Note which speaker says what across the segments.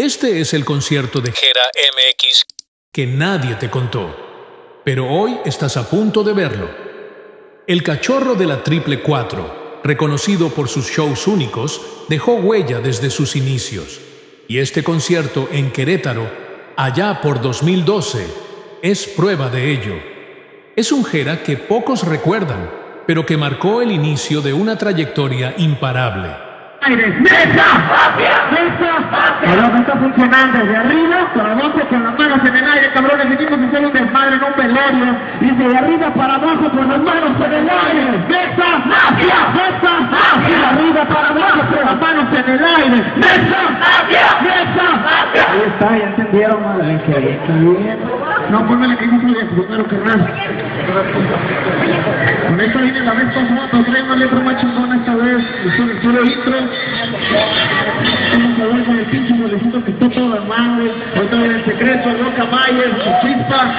Speaker 1: Este es el concierto de Gera MX que nadie te contó, pero hoy estás a punto de verlo. El cachorro de la Triple 4, reconocido por sus shows únicos, dejó huella desde sus inicios. Y este concierto en Querétaro, allá por 2012, es prueba de ello. Es un Gera que pocos recuerdan, pero que marcó el inicio de una trayectoria imparable.
Speaker 2: ¡Mesa! ¡Mesa! El hombre está funcionando de arriba para abajo con las manos en el aire, cabrones. Venimos a hacer un desmadre en un velorio. Dice de arriba para abajo con las manos en el aire. ¡Mesa! ¡Mafia! ¡Mesa! ¡Mafia! De arriba para abajo con las manos en el aire. ¡Mesa! ¡Mafia! ¡Mesa! ¡Mafia! Ahí está, ya entendieron, madre. Qué bien, qué bien. No, póngale que yo soy el primero que más. Con viene la vez pasada, trae una letra más chingona esta vez. Es solo intro. Vamos a ver con el pinche que está todo madre. Ahorita viene el secreto, Roca Mayer, su chispa.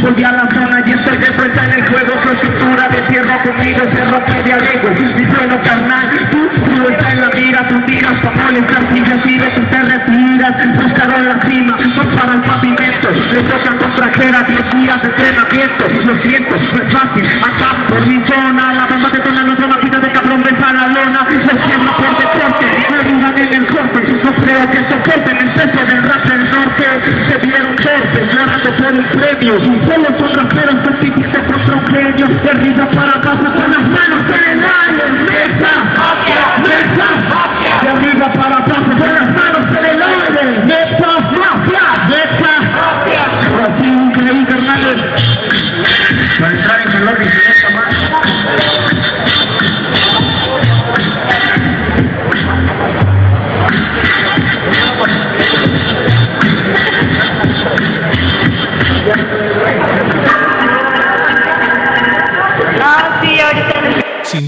Speaker 2: Volví a la zona y estoy de frente en el juego Su estructura de tierra conmigo se rompe de alegre Mi suelo carnal, tú, tú estás en la mira Tú tiras pa' molestar si decides tú te retiras Buscaron la cima, no para el pavimento Le tocan contrajera, 10 días de entrenamiento Lo siento, no es fácil, por un premio Solo son raperos certificados contra un genio De arriba para abajo con las manos en el aire Mesa, mesa, de arriba para abajo con las manos en el aire Mesa, mafia, mesa. Sí, increíble, carnales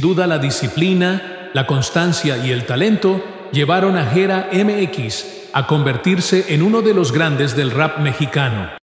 Speaker 1: duda la disciplina, la constancia y el talento llevaron a Jera MX a convertirse en uno de los grandes del rap mexicano.